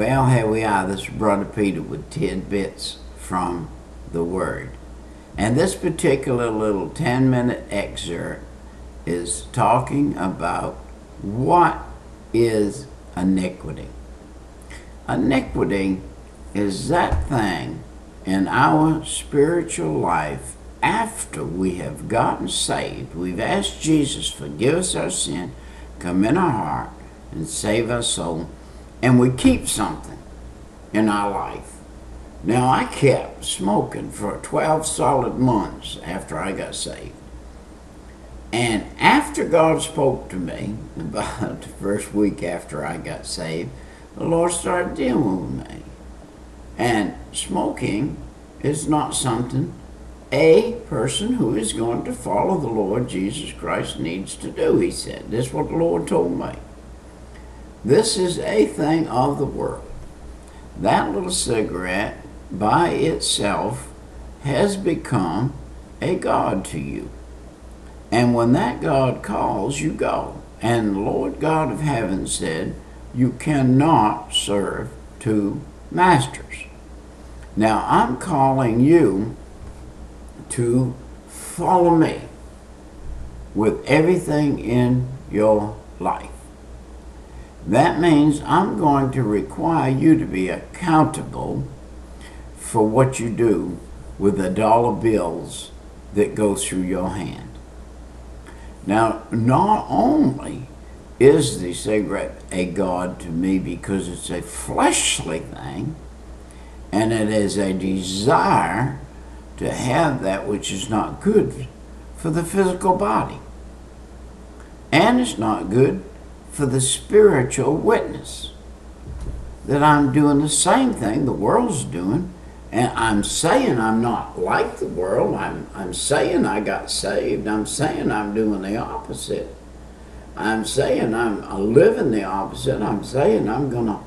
Well, here we are. This is Brother Peter with tidbits from the Word. And this particular little 10 minute excerpt is talking about what is iniquity. Iniquity is that thing in our spiritual life after we have gotten saved. We've asked Jesus, forgive us our sin, come in our heart, and save our soul. And we keep something in our life. Now, I kept smoking for 12 solid months after I got saved. And after God spoke to me, about the first week after I got saved, the Lord started dealing with me. And smoking is not something a person who is going to follow the Lord Jesus Christ needs to do, he said. This is what the Lord told me. This is a thing of the world. That little cigarette by itself has become a God to you. And when that God calls, you go. And the Lord God of heaven said, You cannot serve two masters. Now I'm calling you to follow me with everything in your life. That means I'm going to require you to be accountable for what you do with the dollar bills that go through your hand. Now, not only is the cigarette a God to me because it's a fleshly thing, and it is a desire to have that which is not good for the physical body. And it's not good for the spiritual witness. That I'm doing the same thing the world's doing, and I'm saying I'm not like the world. I'm, I'm saying I got saved. I'm saying I'm doing the opposite. I'm saying I'm living the opposite. I'm saying I'm going to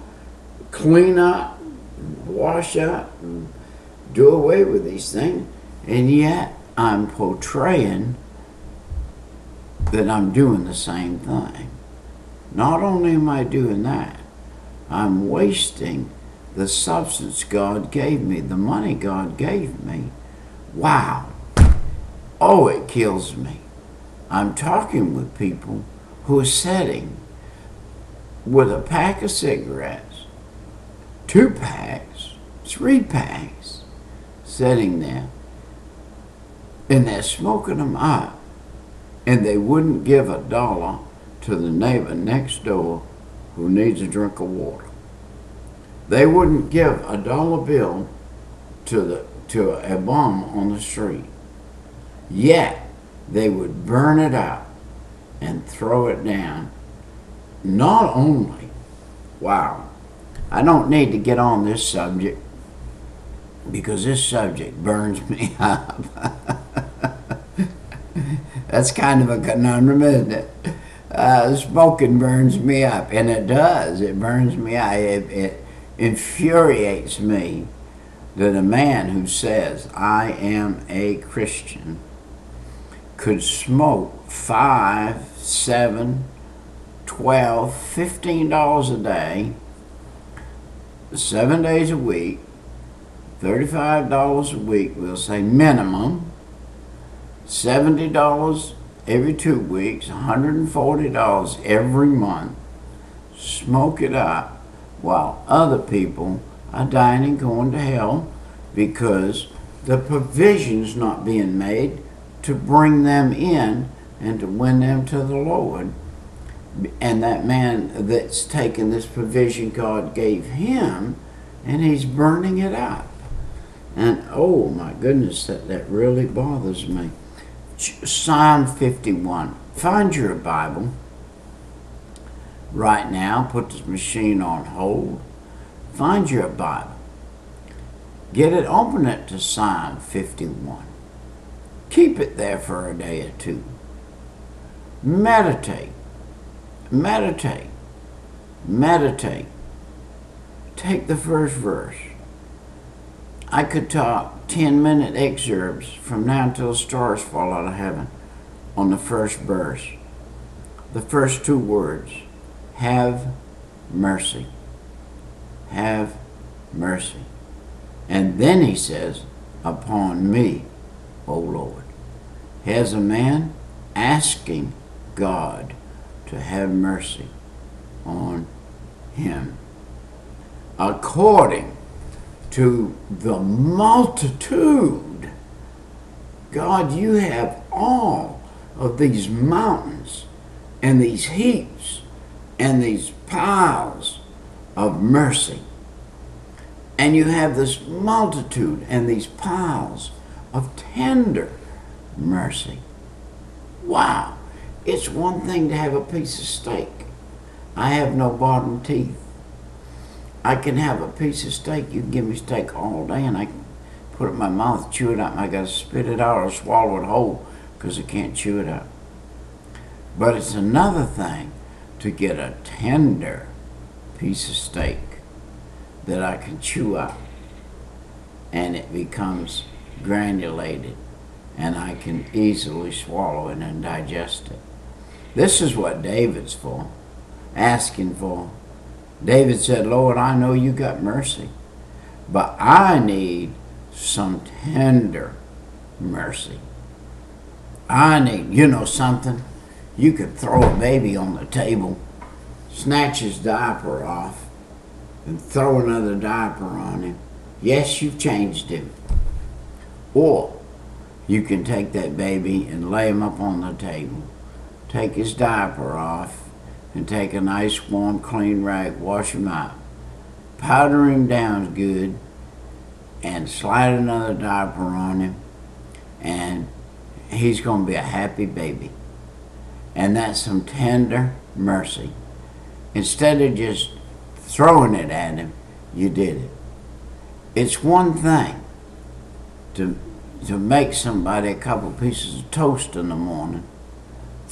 clean up, wash up, do away with these things. And yet I'm portraying that I'm doing the same thing. Not only am I doing that, I'm wasting the substance God gave me, the money God gave me. Wow. Oh, it kills me. I'm talking with people who are sitting with a pack of cigarettes, two packs, three packs, sitting there, and they're smoking them up, and they wouldn't give a dollar to the neighbor next door who needs a drink of water. They wouldn't give a dollar bill to the to a bum on the street. Yet they would burn it up and throw it down. Not only, wow, I don't need to get on this subject because this subject burns me up. That's kind of a conundrum, isn't it? Uh, smoking burns me up, and it does. It burns me up. It, it infuriates me that a man who says, I am a Christian, could smoke five, seven, twelve, fifteen dollars a day, seven days a week, thirty-five dollars a week, we'll say minimum, seventy dollars every two weeks, $140 every month, smoke it up, while other people are dying and going to hell because the provision's not being made to bring them in and to win them to the Lord. And that man that's taken this provision God gave him and he's burning it up. And oh my goodness, that, that really bothers me. Psalm 51. Find your Bible right now. Put this machine on hold. Find your Bible. Get it, open it to Psalm 51. Keep it there for a day or two. Meditate. Meditate. Meditate. Take the first verse. I could talk 10 minute excerpts from now until the stars fall out of heaven on the first verse. The first two words have mercy. have mercy. And then he says, Upon me, O Lord. Here's a man asking God to have mercy on him. According to the multitude, God, you have all of these mountains and these heaps and these piles of mercy. And you have this multitude and these piles of tender mercy. Wow. It's one thing to have a piece of steak. I have no bottom teeth. I can have a piece of steak. You can give me steak all day and I can put it in my mouth, chew it out, and I got to spit it out or swallow it whole because I can't chew it out. But it's another thing to get a tender piece of steak that I can chew up and it becomes granulated and I can easily swallow it and digest it. This is what David's for, asking for. David said, Lord, I know you got mercy, but I need some tender mercy. I need, you know something? You could throw a baby on the table, snatch his diaper off, and throw another diaper on him. Yes, you've changed him. Or you can take that baby and lay him up on the table, take his diaper off, and take a nice warm clean rag, wash him out, powder him down good, and slide another diaper on him, and he's going to be a happy baby. And that's some tender mercy. Instead of just throwing it at him, you did it. It's one thing to, to make somebody a couple pieces of toast in the morning,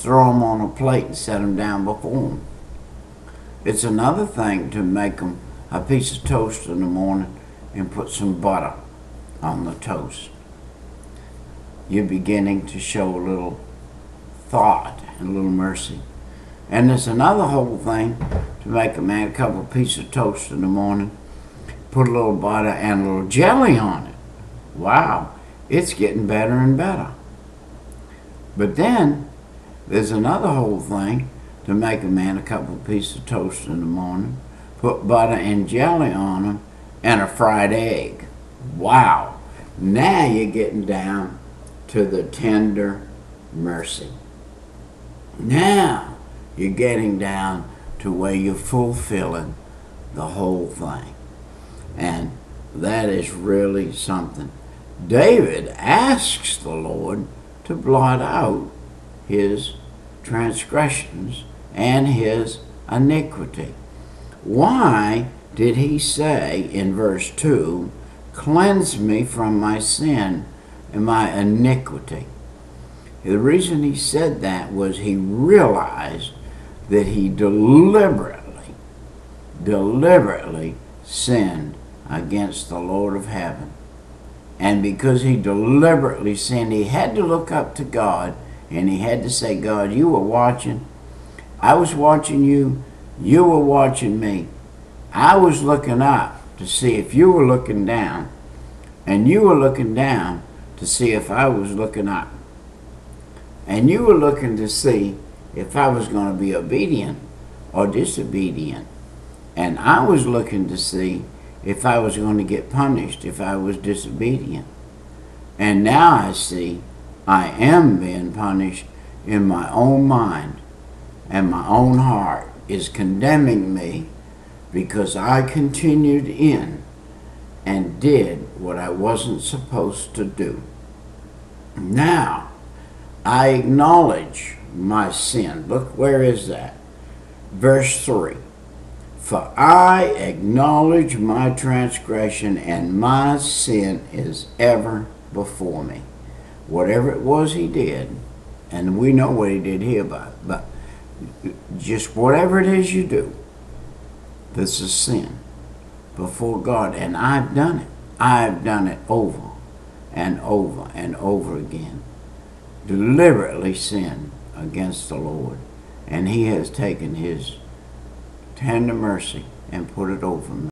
throw them on a plate and set them down before them. It's another thing to make them a piece of toast in the morning and put some butter on the toast. You're beginning to show a little thought and a little mercy. And there's another whole thing to make a man a couple pieces of toast in the morning, put a little butter and a little jelly on it. Wow, it's getting better and better. But then there's another whole thing to make a man a couple of pieces of toast in the morning, put butter and jelly on them, and a fried egg. Wow, now you're getting down to the tender mercy. Now you're getting down to where you're fulfilling the whole thing. And that is really something. David asks the Lord to blot out his transgressions and his iniquity. Why did he say in verse 2, Cleanse me from my sin and my iniquity? The reason he said that was he realized that he deliberately, deliberately sinned against the Lord of heaven. And because he deliberately sinned, he had to look up to God and he had to say, God, you were watching. I was watching you. You were watching me. I was looking up to see if you were looking down. And you were looking down to see if I was looking up and you were looking to see if I was going to be obedient or disobedient. And I was looking to see if I was going to get punished if I was disobedient. And now I see I am being punished in my own mind, and my own heart is condemning me because I continued in and did what I wasn't supposed to do. Now, I acknowledge my sin. Look, where is that? Verse 3 For I acknowledge my transgression, and my sin is ever before me. Whatever it was he did, and we know what he did here, but, but just whatever it is you do, this is sin before God, and I've done it. I've done it over and over and over again deliberately sin against the Lord, and he has taken his tender mercy and put it over me.